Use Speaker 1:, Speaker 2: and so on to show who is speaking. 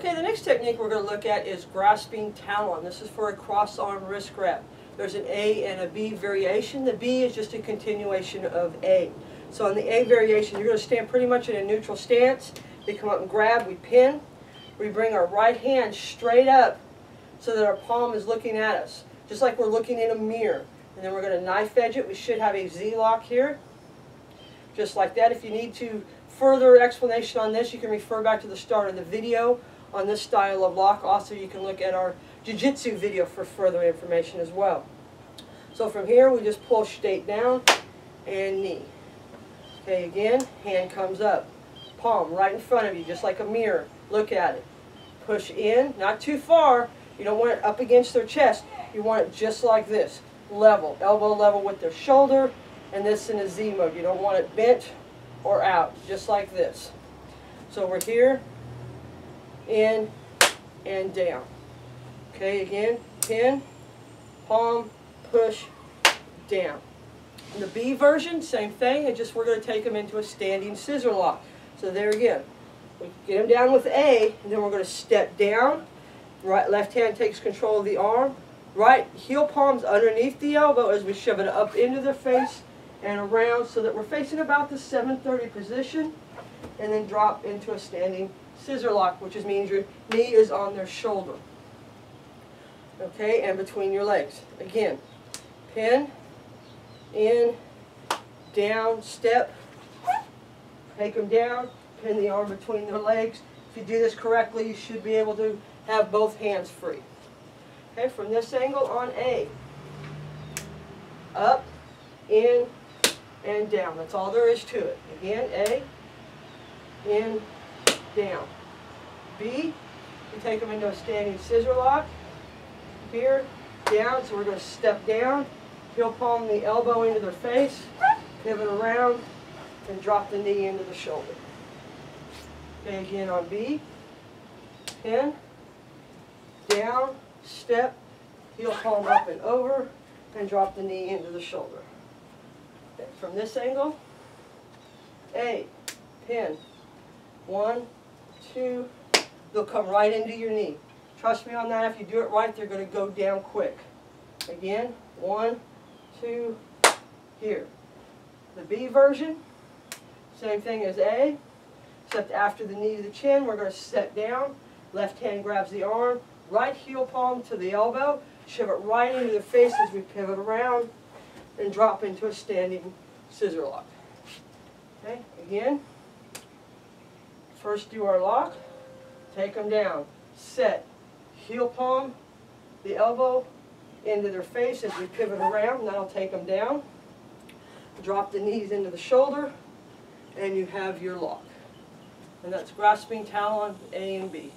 Speaker 1: Okay, the next technique we're going to look at is grasping talon. This is for a cross-arm wrist grab. There's an A and a B variation. The B is just a continuation of A. So on the A variation, you're going to stand pretty much in a neutral stance. We come up and grab, we pin. We bring our right hand straight up so that our palm is looking at us, just like we're looking in a mirror. And then we're going to knife edge it. We should have a Z-lock here, just like that. If you need to further explanation on this, you can refer back to the start of the video on this style of lock. Also, you can look at our Jiu-Jitsu video for further information as well. So from here, we just pull straight down and knee. Okay, again, hand comes up. Palm right in front of you, just like a mirror. Look at it. Push in, not too far. You don't want it up against their chest. You want it just like this. Level, elbow level with their shoulder, and this in a Z mode. You don't want it bent or out, just like this. So we're here, in, and down. Okay, again, pin, palm, push, down. In the B version, same thing, and just we're going to take them into a standing scissor lock. So there again, we get them down with A, and then we're going to step down. Right, left hand takes control of the arm. Right heel palms underneath the elbow as we shove it up into their face and around so that we're facing about the 730 position and then drop into a standing scissor lock, which means your knee is on their shoulder. Okay, and between your legs. Again, pin, in, down, step, take them down, pin the arm between their legs. If you do this correctly, you should be able to have both hands free. Okay, from this angle on A, up, in, and down. That's all there is to it. Again, A, in, down. B, we take them into a standing scissor lock. Here, down, so we're going to step down, heel palm the elbow into their face, pivot around, and drop the knee into the shoulder. Okay, again on B, pin, down, step, heel palm up and over, and drop the knee into the shoulder. Okay, from this angle, A, pin, one, two, they'll come right into your knee. Trust me on that, if you do it right, they're going to go down quick. Again, one, two, here. The B version, same thing as A, except after the knee to the chin, we're going to set down. Left hand grabs the arm, right heel palm to the elbow, shove it right into the face as we pivot around, and drop into a standing scissor lock. Okay, again, first do our lock, take them down, set, heel palm, the elbow into their face as we pivot around, that'll take them down. Drop the knees into the shoulder, and you have your lock. And that's grasping talon A and B.